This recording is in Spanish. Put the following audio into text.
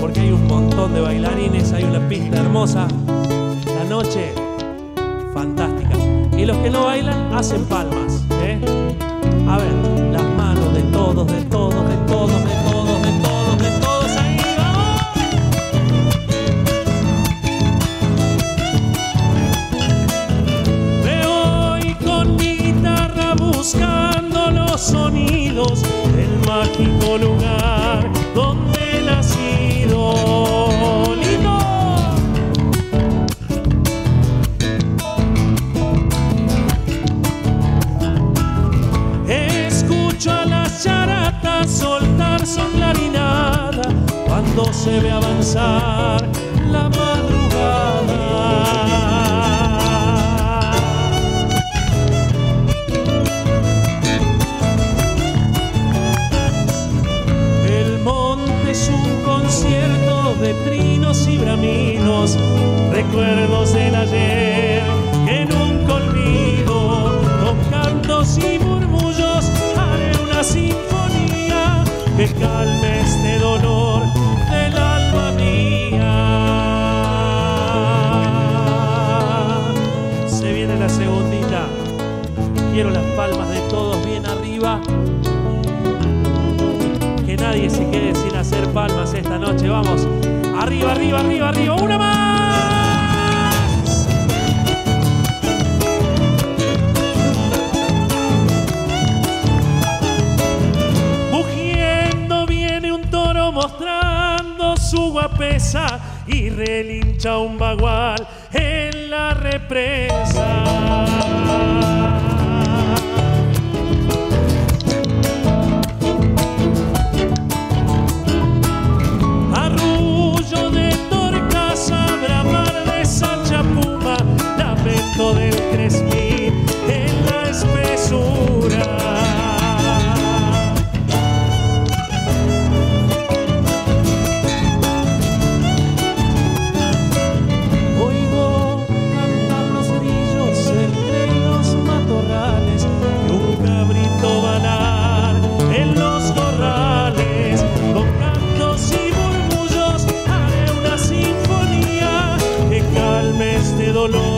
porque hay un montón de bailarines, hay una pista hermosa. La noche, fantástica. Y los que no bailan hacen palmas. ¿eh? A ver, las manos de todos, de todos, charatas soltar su clarinada cuando se ve avanzar la madrugada. El monte es un concierto de trinos y braminos, recuerdos del ayer calme este dolor del alma mía. Se viene la segundita. Quiero las palmas de todos bien arriba que nadie se quede sin hacer palmas esta noche. Vamos, su guapesa y relincha un bagual en la represa. dolor.